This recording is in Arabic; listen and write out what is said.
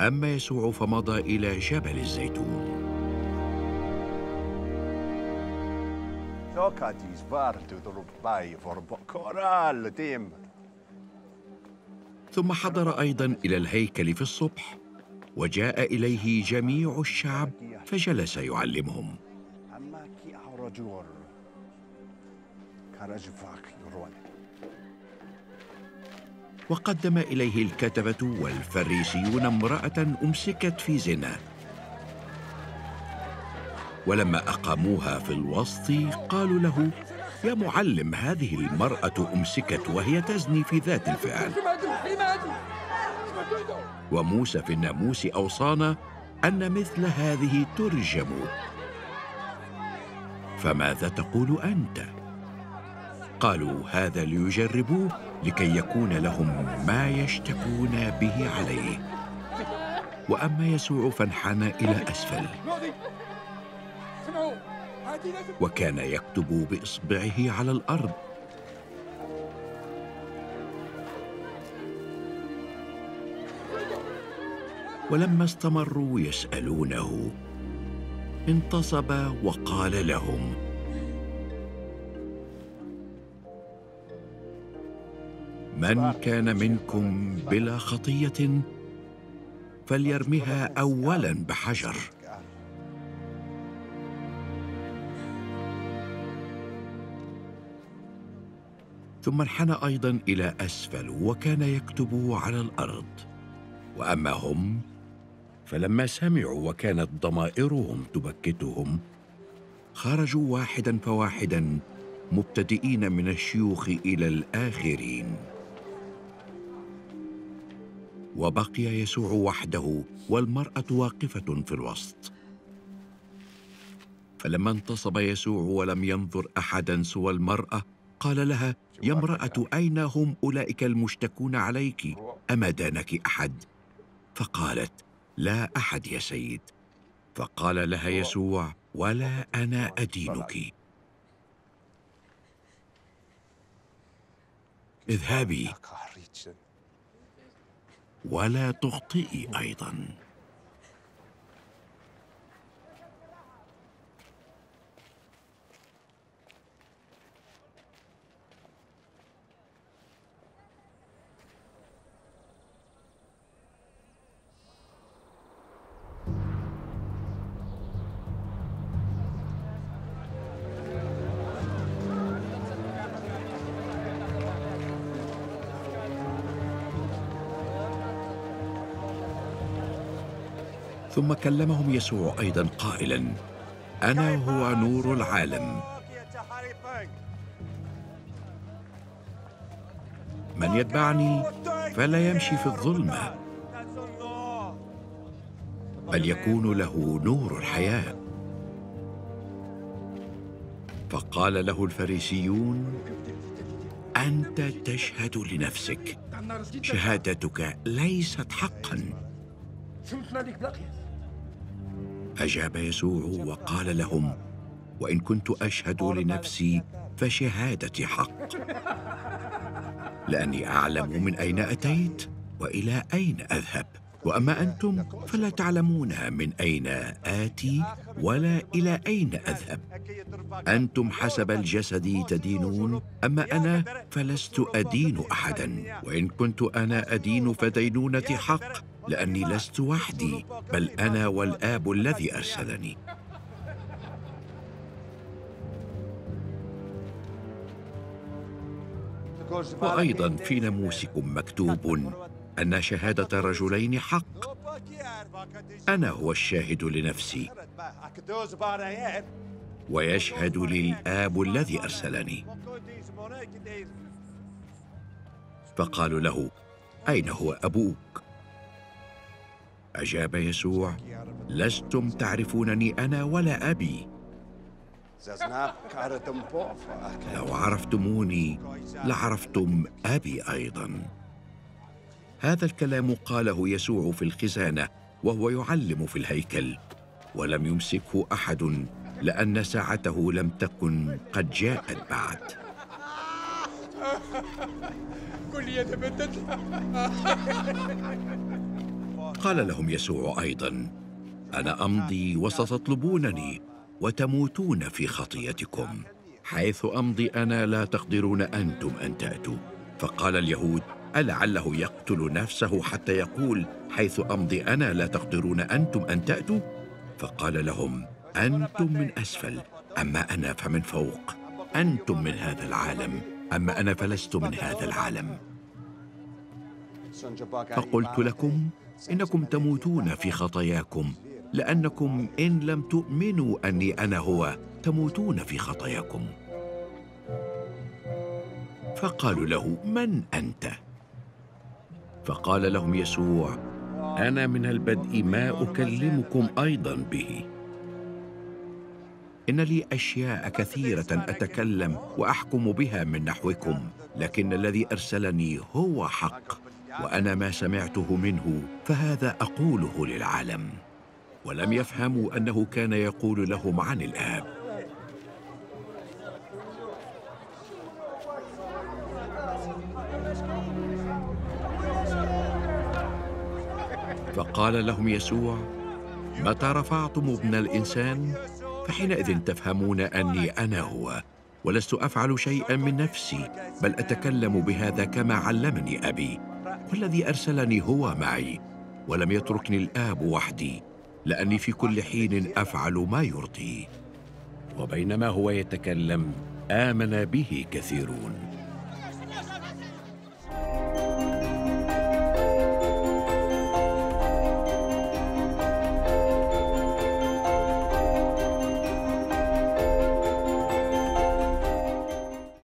أما يسوع فمضى إلى جبل الزيتون. ثم حضر أيضا إلى الهيكل في الصبح وجاء إليه جميع الشعب فجلس يعلمهم. وقدم إليه الكتبة والفريسيون امرأة أمسكت في زنا. ولما أقاموها في الوسط قالوا له يا معلم هذه المرأة أمسكت وهي تزني في ذات الفعل وموسى في الناموس أوصانا أن مثل هذه ترجم. فماذا تقول أنت؟ قالوا هذا ليجربوه. لكي يكون لهم ما يشتكون به عليه. وأما يسوع فانحنى إلى أسفل. وكان يكتب بإصبعه على الأرض. ولما استمروا يسألونه انتصب وقال لهم من كان منكم بلا خطية فليرمها اولا بحجر. ثم انحنى أيضا إلى أسفل وكان يكتب على الأرض. وأما هم فلما سمعوا وكانت ضمائرهم تبكتهم خرجوا واحدا فواحدا مبتدئين من الشيوخ إلى الآخرين. وبقي يسوع وحده والمرأة واقفة في الوسط. فلما انتصب يسوع ولم ينظر أحدا سوى المرأة قال لها يا امرأة أين هم أولئك المشتكون عليك؟ اما دانك أحد؟ فقالت لا أحد يا سيد. فقال لها يسوع ولا أنا أدينك. اذهبي. ولا تخطئي أيضا. ثم كلمهم يسوع أيضا قائلا أنا هو نور العالم. من يتبعني فلا يمشي في الظلمة بل يكون له نور الحياة. فقال له الفريسيون أنت تشهد لنفسك شهادتك ليست حقا. أجاب يسوع وقال لهم وإن كنت أشهد لنفسي فشهادتي حق. لأني أعلم من أين أتيت وإلى أين أذهب وأما أنتم فلا تعلمون من أين آتي ولا إلى أين أذهب. أنتم حسب الجسد تدينون أما أنا فلست أدين احدا وإن كنت أنا أدين فدينونتي حق. لأني لست وحدي بل أنا والآب الذي ارسلني وأيضا في ناموسكم مكتوب أن شهادة رجلين حق. أنا هو الشاهد لنفسي. ويشهد لي الاب الذي أرسلني. فقالوا له أين هو أبوك؟ أجاب يسوع لستم تعرفونني أنا ولا أبي. لو عرفتموني لعرفتم أبي أيضا. هذا الكلام قاله يسوع في الخزانة وهو يعلم في الهيكل. ولم يمسكه أحد لأن ساعته لم تكن قد جاءت بعد. كلية بدت قال لهم يسوع أيضا أنا أمضي وستطلبونني وتموتون في خطيتكم حيث أمضي أنا لا تقدرون أنتم أن تأتوا. فقال اليهود ألعله يقتل نفسه حتى يقول حيث أمضي أنا لا تقدرون أنتم أن تأتوا؟ فقال لهم أنتم من أسفل أما أنا فمن فوق أنتم من هذا العالم أما أنا فلست من هذا العالم. فقلت لكم إنكم تموتون في خطاياكم لأنكم إن لم تؤمنوا أني أنا هو تموتون في خطاياكم. فقالوا له من أنت؟ فقال لهم يسوع أنا من البدء ما أكلمكم أيضا به. إن لي أشياء كثيرة أتكلم وأحكم بها من نحوكم لكن الذي أرسلني هو حق. وأنا ما سمعته منه فهذا أقوله للعالم. ولم يفهموا أنه كان يقول لهم عن الآب. فقال لهم يسوع متى رفعتم ابن الإنسان؟ فحينئذ تفهمون أني أنا هو ولست أفعل شيئا من نفسي بل أتكلم بهذا كما علمني أبي. والذي أرسلني هو معي ولم يتركني الآب وحدي لأني في كل حين أفعل ما يرضيه وبينما هو يتكلم آمن به كثيرون.